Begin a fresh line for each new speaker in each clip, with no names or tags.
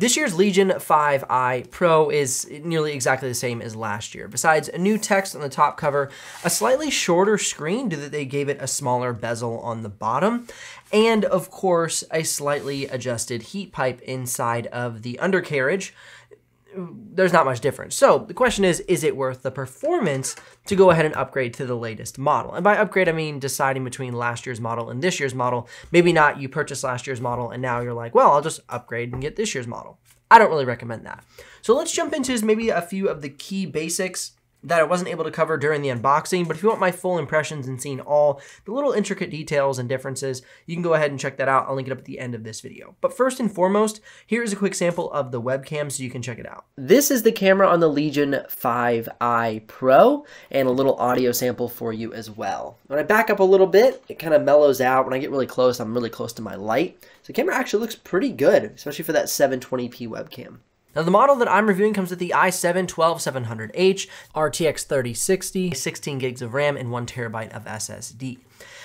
This year's Legion 5i Pro is nearly exactly the same as last year. Besides a new text on the top cover, a slightly shorter screen due that they gave it a smaller bezel on the bottom, and of course a slightly adjusted heat pipe inside of the undercarriage there's not much difference. So the question is, is it worth the performance to go ahead and upgrade to the latest model? And by upgrade, I mean deciding between last year's model and this year's model. Maybe not you purchased last year's model and now you're like, well, I'll just upgrade and get this year's model. I don't really recommend that. So let's jump into maybe a few of the key basics that I wasn't able to cover during the unboxing, but if you want my full impressions and seeing all the little intricate details and differences, you can go ahead and check that out. I'll link it up at the end of this video. But first and foremost, here is a quick sample of the webcam so you can check it out. This is the camera on the Legion 5i Pro and a little audio sample for you as well. When I back up a little bit, it kind of mellows out. When I get really close, I'm really close to my light. So the camera actually looks pretty good, especially for that 720p webcam. Now the model that I'm reviewing comes with the i7-12700H, RTX 3060, 16 gigs of RAM, and one terabyte of SSD.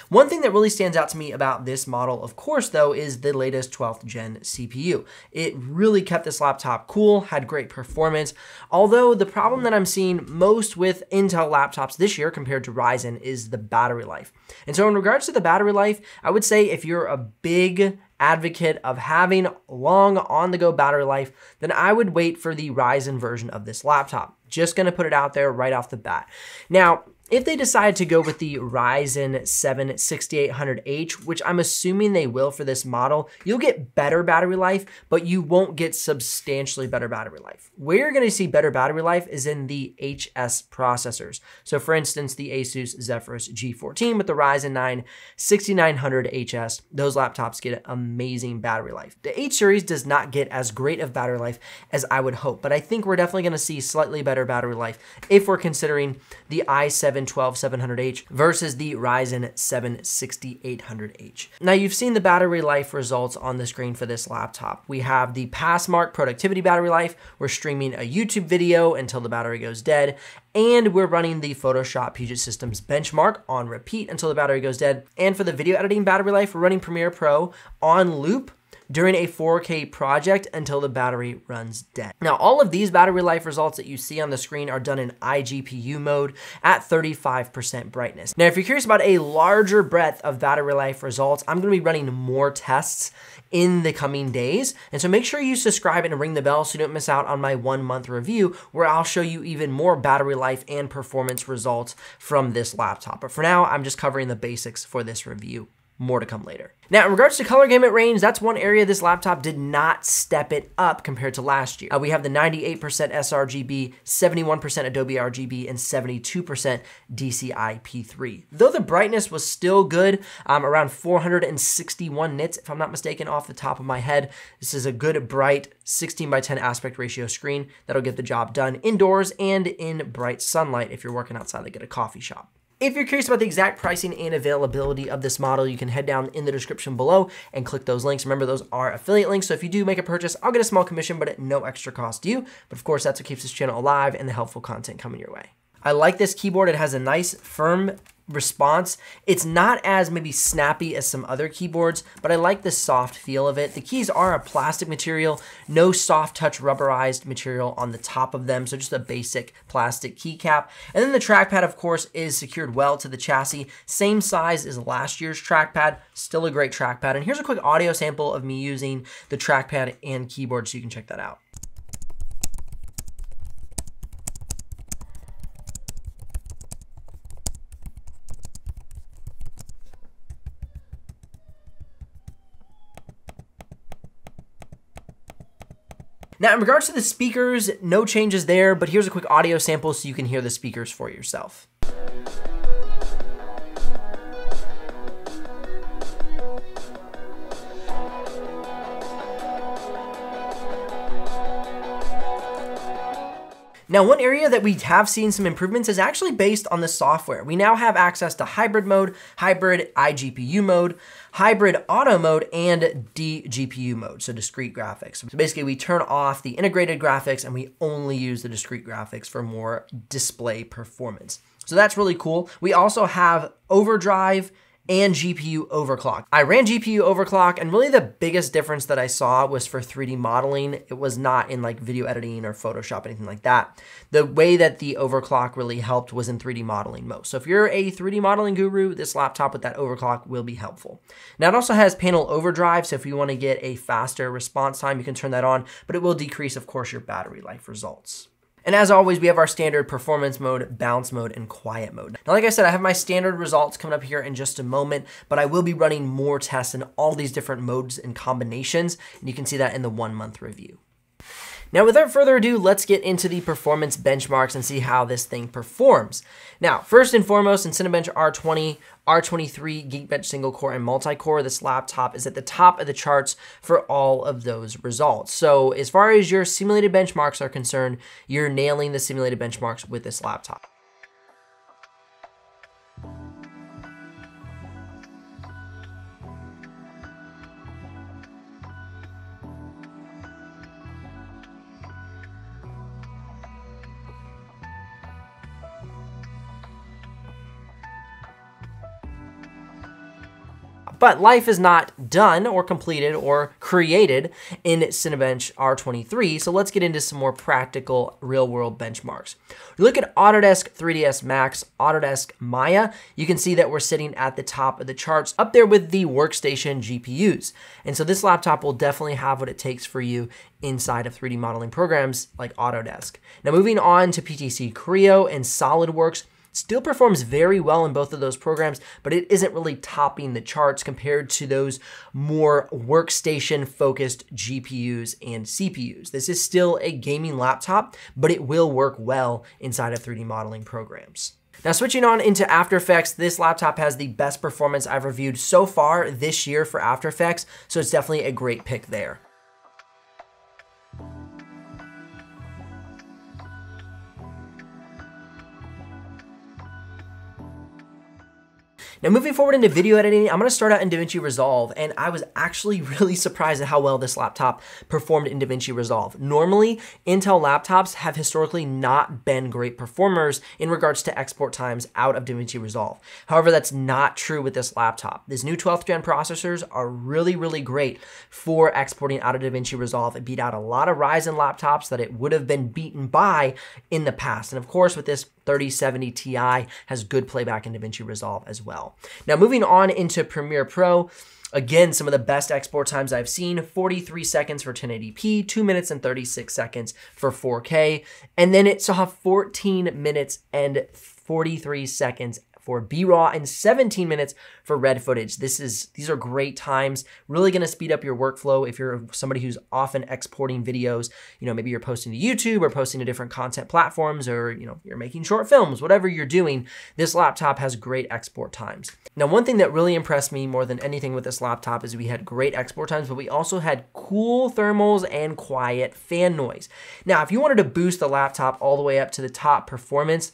One thing that really stands out to me about this model, of course, though, is the latest 12th gen CPU. It really kept this laptop cool, had great performance, although the problem that I'm seeing most with Intel laptops this year compared to Ryzen is the battery life. And so in regards to the battery life, I would say if you're a big advocate of having long on the go battery life, then I would wait for the Ryzen version of this laptop. Just gonna put it out there right off the bat. Now, if they decide to go with the Ryzen 7 6800H, which I'm assuming they will for this model, you'll get better battery life, but you won't get substantially better battery life. Where you're going to see better battery life is in the HS processors. So for instance, the Asus Zephyrus G14 with the Ryzen 9 6900HS, those laptops get amazing battery life. The H series does not get as great of battery life as I would hope, but I think we're definitely going to see slightly better battery life if we're considering the i7 12700H versus the Ryzen 7 6800H. Now you've seen the battery life results on the screen for this laptop. We have the Passmark productivity battery life. We're streaming a YouTube video until the battery goes dead. And we're running the Photoshop Puget Systems benchmark on repeat until the battery goes dead. And for the video editing battery life, we're running Premiere Pro on loop during a 4K project until the battery runs dead. Now, all of these battery life results that you see on the screen are done in iGPU mode at 35% brightness. Now, if you're curious about a larger breadth of battery life results, I'm gonna be running more tests in the coming days. And so make sure you subscribe and ring the bell so you don't miss out on my one month review where I'll show you even more battery life and performance results from this laptop. But for now, I'm just covering the basics for this review. More to come later. Now, in regards to color gamut range, that's one area this laptop did not step it up compared to last year. Uh, we have the 98% sRGB, 71% Adobe RGB, and 72% DCI-P3. Though the brightness was still good, um, around 461 nits, if I'm not mistaken, off the top of my head. This is a good, bright 16 by 10 aspect ratio screen that'll get the job done indoors and in bright sunlight if you're working outside like at a coffee shop. If you're curious about the exact pricing and availability of this model, you can head down in the description below and click those links. Remember, those are affiliate links, so if you do make a purchase, I'll get a small commission, but at no extra cost to you. But of course, that's what keeps this channel alive and the helpful content coming your way. I like this keyboard. It has a nice, firm response. It's not as maybe snappy as some other keyboards, but I like the soft feel of it. The keys are a plastic material, no soft touch rubberized material on the top of them, so just a basic plastic keycap. And then the trackpad, of course, is secured well to the chassis. Same size as last year's trackpad, still a great trackpad. And here's a quick audio sample of me using the trackpad and keyboard so you can check that out. Now, in regards to the speakers, no changes there, but here's a quick audio sample so you can hear the speakers for yourself. Now, one area that we have seen some improvements is actually based on the software. We now have access to hybrid mode, hybrid iGPU mode, hybrid auto mode, and DGPU mode, so discrete graphics. So basically, we turn off the integrated graphics and we only use the discrete graphics for more display performance. So that's really cool. We also have overdrive and GPU overclock. I ran GPU overclock and really the biggest difference that I saw was for 3D modeling. It was not in like video editing or Photoshop, anything like that. The way that the overclock really helped was in 3D modeling mode. So if you're a 3D modeling guru, this laptop with that overclock will be helpful. Now it also has panel overdrive, so if you wanna get a faster response time, you can turn that on, but it will decrease, of course, your battery life results. And as always, we have our standard performance mode, balance mode, and quiet mode. Now, like I said, I have my standard results coming up here in just a moment, but I will be running more tests in all these different modes and combinations, and you can see that in the one month review. Now, without further ado, let's get into the performance benchmarks and see how this thing performs. Now, first and foremost, in Cinebench R20, R23, Geekbench single core, and multi-core, this laptop is at the top of the charts for all of those results. So as far as your simulated benchmarks are concerned, you're nailing the simulated benchmarks with this laptop. But life is not done or completed or created in Cinebench R23, so let's get into some more practical real-world benchmarks. Look at Autodesk 3ds Max, Autodesk Maya, you can see that we're sitting at the top of the charts, up there with the workstation GPUs. And so this laptop will definitely have what it takes for you inside of 3D modeling programs like Autodesk. Now moving on to PTC Creo and SolidWorks, Still performs very well in both of those programs, but it isn't really topping the charts compared to those more workstation focused GPUs and CPUs. This is still a gaming laptop, but it will work well inside of 3D modeling programs. Now switching on into After Effects, this laptop has the best performance I've reviewed so far this year for After Effects, so it's definitely a great pick there. Now moving forward into video editing, I'm gonna start out in DaVinci Resolve, and I was actually really surprised at how well this laptop performed in DaVinci Resolve. Normally, Intel laptops have historically not been great performers in regards to export times out of DaVinci Resolve. However, that's not true with this laptop. These new 12th gen processors are really, really great for exporting out of DaVinci Resolve. It beat out a lot of Ryzen laptops that it would have been beaten by in the past. And of course, with this 3070 Ti has good playback in DaVinci Resolve as well. Now moving on into Premiere Pro, Again, some of the best export times I've seen 43 seconds for 1080p, 2 minutes and 36 seconds for 4K, and then it saw 14 minutes and 43 seconds for B-Raw and 17 minutes for red footage. This is These are great times, really gonna speed up your workflow if you're somebody who's often exporting videos, you know, maybe you're posting to YouTube or posting to different content platforms or, you know, you're making short films, whatever you're doing, this laptop has great export times. Now, one thing that really impressed me more than anything with this laptop is we had great export times, but we also had cool thermals and quiet fan noise. Now, if you wanted to boost the laptop all the way up to the top performance,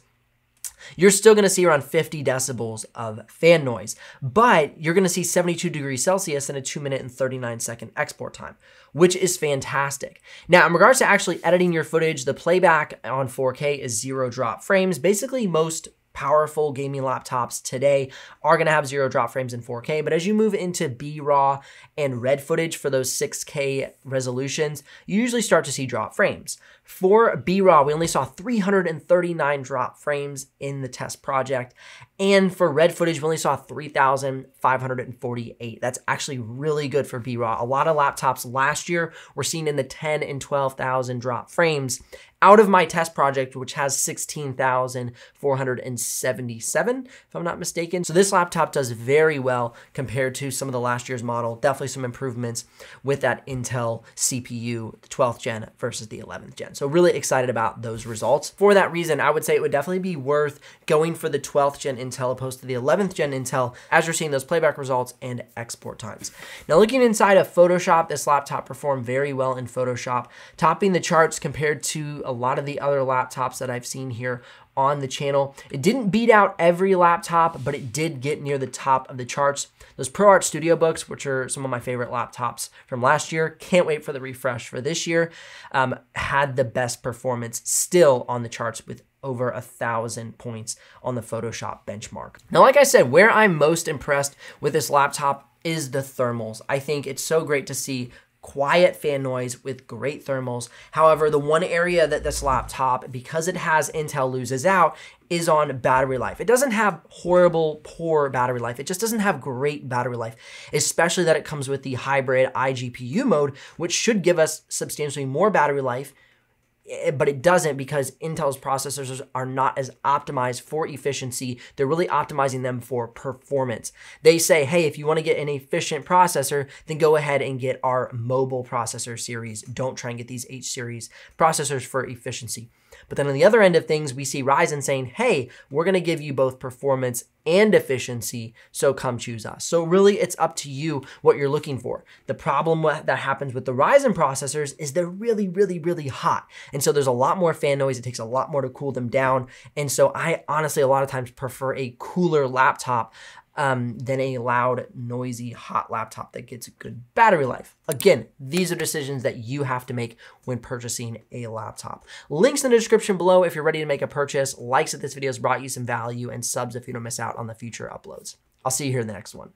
you're still going to see around 50 decibels of fan noise, but you're going to see 72 degrees Celsius in a 2 minute and 39 second export time, which is fantastic. Now, in regards to actually editing your footage, the playback on 4K is zero drop frames. Basically, most powerful gaming laptops today are going to have zero drop frames in 4K. But as you move into B-RAW and red footage for those 6K resolutions, you usually start to see drop frames. For B-RAW, we only saw 339 drop frames in the test project. And for red footage, we only saw 3,548. That's actually really good for B-RAW. A lot of laptops last year were seen in the 10 and 12,000 drop frames out of my test project, which has 16,477, if I'm not mistaken. So this laptop does very well compared to some of the last year's model. Definitely some improvements with that Intel CPU, the 12th gen versus the 11th gen. So really excited about those results. For that reason, I would say it would definitely be worth going for the 12th gen Intel opposed to the 11th gen Intel as you're seeing those playback results and export times. Now looking inside of Photoshop, this laptop performed very well in Photoshop, topping the charts compared to a lot of the other laptops that I've seen here on the channel. It didn't beat out every laptop, but it did get near the top of the charts. Those ProArt Studio Books, which are some of my favorite laptops from last year, can't wait for the refresh for this year, um, had the best performance still on the charts with over a thousand points on the Photoshop benchmark. Now, like I said, where I'm most impressed with this laptop is the thermals. I think it's so great to see quiet fan noise with great thermals. However, the one area that this laptop, because it has Intel loses out, is on battery life. It doesn't have horrible, poor battery life. It just doesn't have great battery life, especially that it comes with the hybrid iGPU mode, which should give us substantially more battery life Eh, but it doesn't because Intel's processors are not as optimized for efficiency. They're really optimizing them for performance. They say, hey, if you want to get an efficient processor, then go ahead and get our mobile processor series. Don't try and get these H series processors for efficiency. But then on the other end of things, we see Ryzen saying, hey, we're going to give you both performance and efficiency, so come choose us. So really, it's up to you what you're looking for. The problem that happens with the Ryzen processors is they're really, really, really hot. And so there's a lot more fan noise. It takes a lot more to cool them down. And so I honestly, a lot of times prefer a cooler laptop um, than a loud, noisy, hot laptop that gets a good battery life. Again, these are decisions that you have to make when purchasing a laptop. Links in the description below if you're ready to make a purchase, likes if this video has brought you some value, and subs if you don't miss out on the future uploads. I'll see you here in the next one.